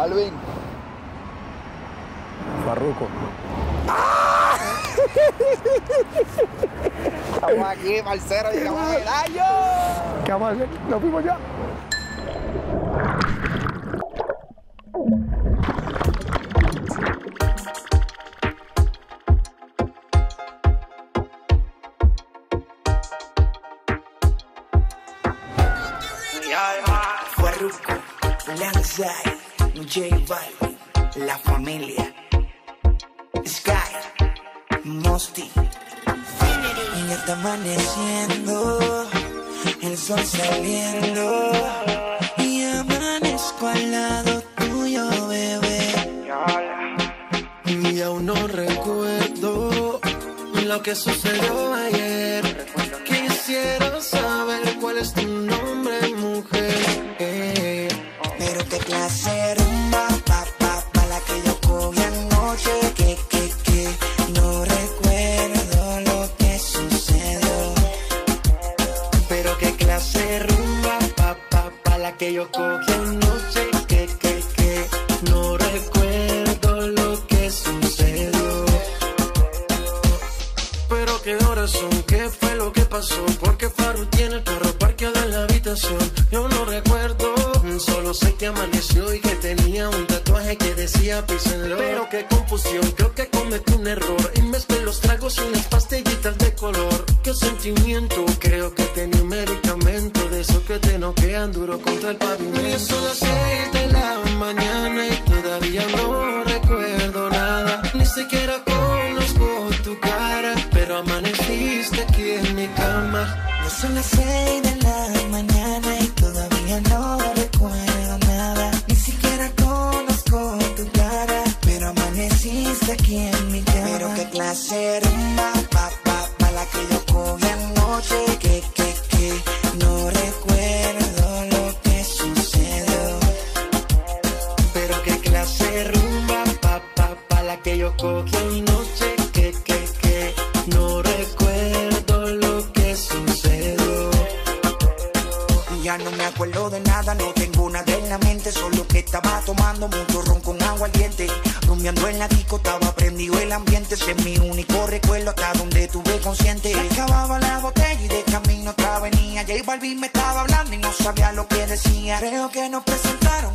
Balvin. Farruco. Estamos aquí, parcero, llegamos al año. ¿Qué vamos a hacer? Nos fuimos ya. Farruko, Lanzai, J Balvin, La Familia, Sky, Mosty. Y ya está amaneciendo, el sol saliendo. Y amanezco al lado tuyo, bebé. Y aún no recuerdo lo que sucedió ayer. Quisiera saber cuál es tu nombre, mujer. Pero qué clase que yo cogí anoche. Que, que, que, no recuerdo lo que sucedió. Pero qué horas son, qué fue lo que pasó. Porque Faru tiene el carro parqueado en la habitación. Yo no recuerdo, solo sé que amaneció y que tenía un tatuaje que decía Love. Pero qué confusión, creo que cometí un error. Y mezclé los tragos y unas pastillitas de color. Qué sentimiento, creo que tenía un medicamento que te noquean duro contra el pavimento. Y son las seis de la mañana y todavía no recuerdo nada. Ni siquiera conozco tu cara, pero amaneciste aquí en mi cama. Ya son las seis de la rumba, pa, pa, pa, la que yo cogí anoche. Que, que, que, no recuerdo lo que sucedió. Ya no me acuerdo de nada, no tengo nada en la mente, solo que estaba tomando mucho ron con agua al diente. Rumbeando en la disco, estaba prendido el ambiente, ese es mi único recuerdo hasta donde tuve consciente. Se acababa la botella y de camino otra venía. J Balvin me estaba hablando y no sabía lo que decía. Creo que nos presentaron,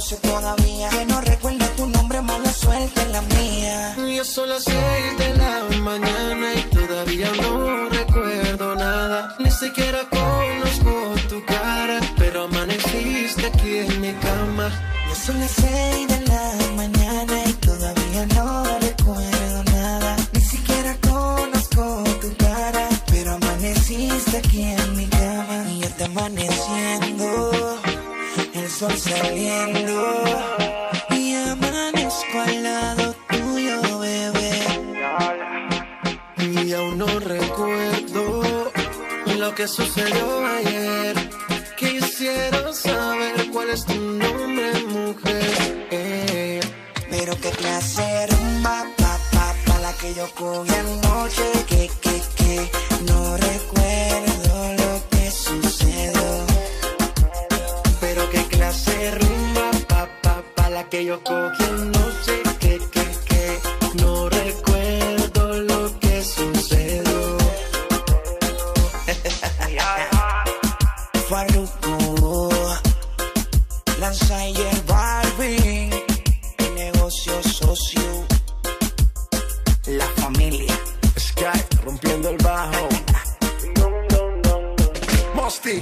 no lo sé todavía. Que no recuerdo tu nombre, mala suerte la mía. Ya son las seis de la mañana y todavía no recuerdo nada. Ni siquiera conozco tu cara, pero amaneciste aquí en mi cama. Ya son las seis de la mañana y todavía no recuerdo nada. Ni siquiera conozco tu cara, pero amaneciste aquí en mi cama. Y ya amaneciendo, el sol saliendo. Y amanezco al lado tuyo, bebé. Y aún no recuerdo lo que sucedió ayer. Quisiera saber cuál es tu nombre, mujer. Eh, Pero qué clase rumba, pa, pa, pa, la que yo cogí anoche. Que, que, que, no recuerdo que yo cogí anoche. Que, que, que, no recuerdo lo que sucedió. Farruko, Lanza y el Balvin, el negocio socio, la familia. Sky rompiendo el bajo. Mosty.